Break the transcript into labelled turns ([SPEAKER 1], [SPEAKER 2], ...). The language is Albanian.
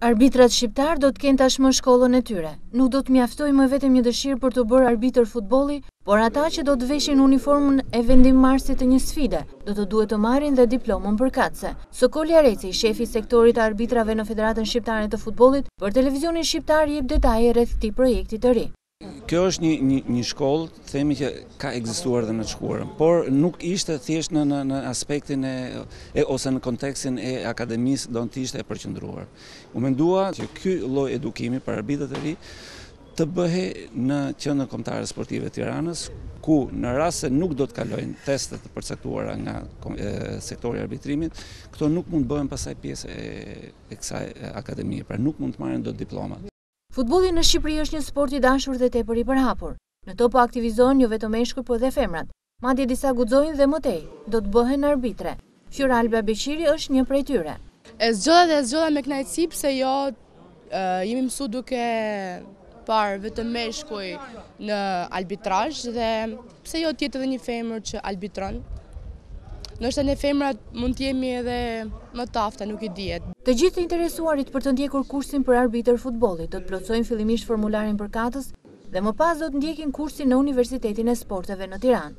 [SPEAKER 1] Arbitrat shqiptarë do të kenë tashmë shkollën e tyre. Nuk do të mjaftojë më vetëm një dëshirë për t'u bërë arbitër futbolli, por ata që do të veshin uniformën e vendimmarrësit të një sfide, do të duhet të marrin dhe diplomën përkatëse. Sokol Jareci, shefi i sektorit të arbitrave në Federatën Shqiptare të Futbollit, për Televizionin Shqiptar jep detaje rreth këtij projekti të ri.
[SPEAKER 2] Kjo është një një një shkollë, themi që ka ekzistuar dhe në të shkuarën, por nuk ishte thjesht në në në aspektin e e ose në kontekstin e akademisë do të ishte e përqendruar. U mendua që ky lloj edukimi për arbitrat e ri të bëhej në Qendrën Kombëtare Sportive të Tiranës, ku në rast se nuk do të kalojnë testet të përcaktuara nga sektori i arbitrimit, këto nuk mund të bëhen pastaj pjesë e e kësaj akademie, pra nuk mund të marrin dot diplomat.
[SPEAKER 1] Futbolli në Shqipëri është një sport i dashur dhe tepër i përhapur. Në to po aktivizohen jo vetëm meshkujt po dhe femrat. Madje disa guxojnë dhe më tej, do të bëhen arbitre. Fjoralba Beqiri është një prej tyre.
[SPEAKER 3] E zgjodha dhe e zgjodha me kënaqësi pse jo jemi mësuar duke parë vetëm meshkuj në arbitrazh dhe Pse jo të jetë edhe një femër që arbitron? Ndoshta ne femrat mund t'jemi edhe më t'afta, nuk i dihet.
[SPEAKER 1] Të gjithë të interesuarit për të ndjekur kursin për arbitër futbolli do të plotësojnë fillimisht formularin përkatës dhe më pas do të ndjekin kursin në Universitetin e Sporteve në Tiranë.